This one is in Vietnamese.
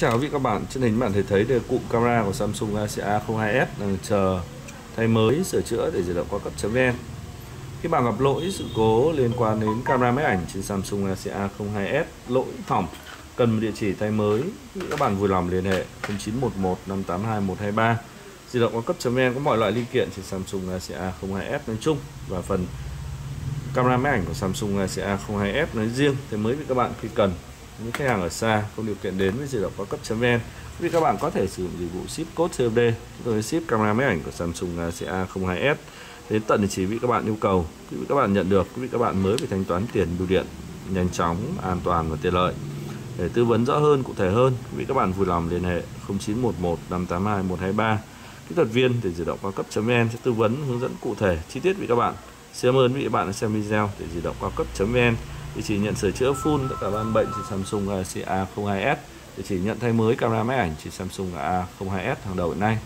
Chào quý vị các bạn, trên hình bạn thể thấy được cụm camera của Samsung Galaxy A02s đang chờ thay mới sửa chữa để di động qua cấp.vn Khi bạn gặp lỗi sự cố liên quan đến camera máy ảnh trên Samsung Galaxy A02s lỗi hỏng cần một địa chỉ thay mới. Các bạn vui lòng liên hệ 0911 582 123 di động qua cấp.vn có mọi loại linh kiện trên Samsung Galaxy A02s nói chung và phần camera máy ảnh của Samsung Galaxy A02s nói riêng thay mới với các bạn khi cần những khách hàng ở xa không điều kiện đến với di động cao cấp.vn vì các bạn có thể sử dụng dịch vụ ship code COD chúng tôi ship camera máy ảnh của Samsung Galaxy A02s đến tận địa chỉ vị các bạn yêu cầu. Quý vị các bạn nhận được, quý vị các bạn mới phải thanh toán tiền bưu điện nhanh chóng, an toàn và tiện lợi. Để tư vấn rõ hơn, cụ thể hơn, quý vị các bạn vui lòng liên hệ 0911 582 123 kỹ thuật viên để di động cao cấp.vn sẽ tư vấn, hướng dẫn cụ thể chi tiết với các bạn. Xin cảm ơn quý vị bạn đã xem video để di động cao cấp.vn địa chỉ nhận sửa chữa full tất cả ban bệnh trên Samsung Galaxy A02s địa chỉ nhận thay mới camera máy ảnh trên Samsung A02s hàng đầu hiện nay.